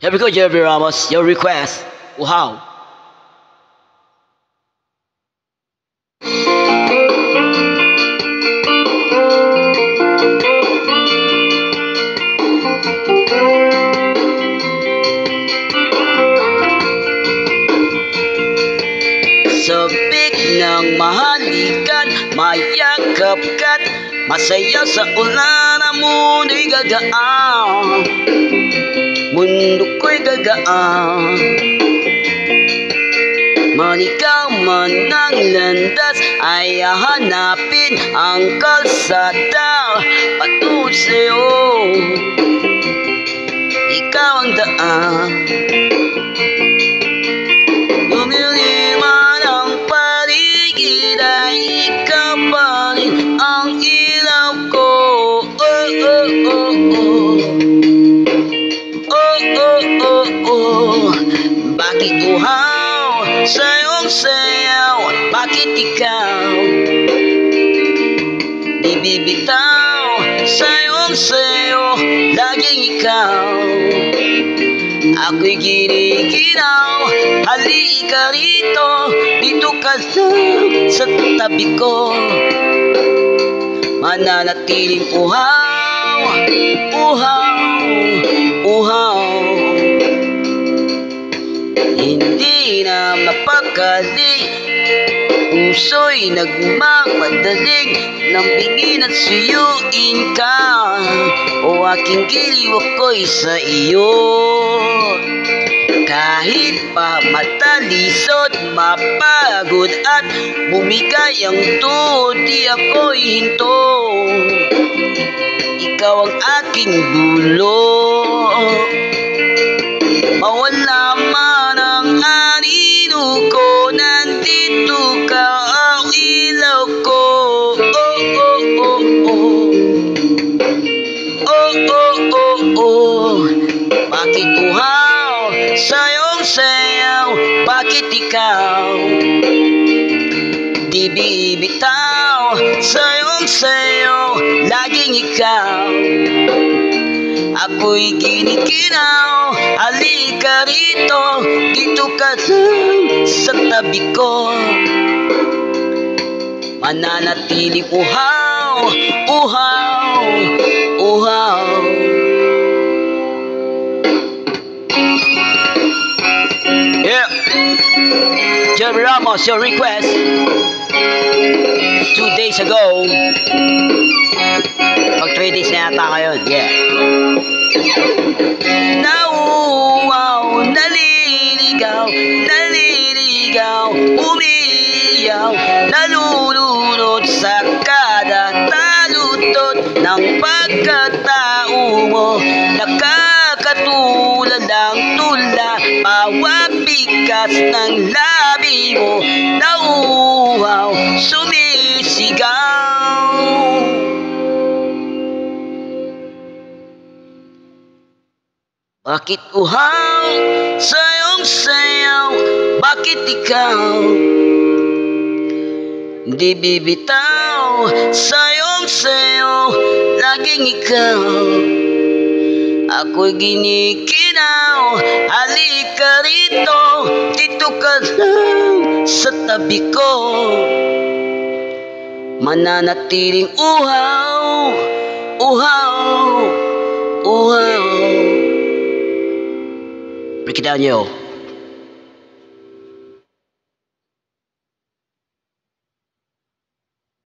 Here we go, Jeremy Ramos. Your request. Wow. Ng mahalikan, mayakap Masaya sa ulan ang mundo'y gagaan Mundo ko'y gagaan. Man man ang landas ay hahanapin ang kalsada. Patungo Ikaw ang daan Bakit uhaw sa iyong sayaw? Bakit ikaw? Di bibitaw sa iyong sayo Laging ikaw. Ako'y giniginaw Halika rito Dito ka lang sa tabi ko. Mananatiling uhaw Uhaw Uhaw Hindi na mapakali Puso'y nagmamadaling Nang bingin at suyuin ka O aking giliw ako'y sa iyo kahit pa matalisod, mapagod at bumigay ang tuhod, di ako'y hinto. Ikaw ang aking dulo. Nandito ka ang ilaw ko. Oh, oh, oh, oh. Oh, oh, oh, oh. Bakit uhaw sa iyong sayaw? Bakit ikaw di bibitaw sa iyong sayo? Laging ikaw Ako'y ginikinaw Halika rito Dito ka lang sa tabi ko. Mananatiling uhaw Uhaw Uhaw Ramos, your request. Two days ago. Pag three days na yata kayo Yeah. Nauwaw, naliligaw, naliligaw, umiyaw, nalulunod sa kada talutot ng pagkatao mo. Nakakatulad ang tula, pawabikas ng labi mo, nauwaw, sumisigaw. Bakit uhaw sa iyong sayaw? Bakit ikaw di bibitaw sa iyong sayo? Laging ikaw Ako'y ginikinaw Halika rito Dito ka lang sa tabi ko Mananatiling uhaw Uhaw Uhaw Break it down, yo.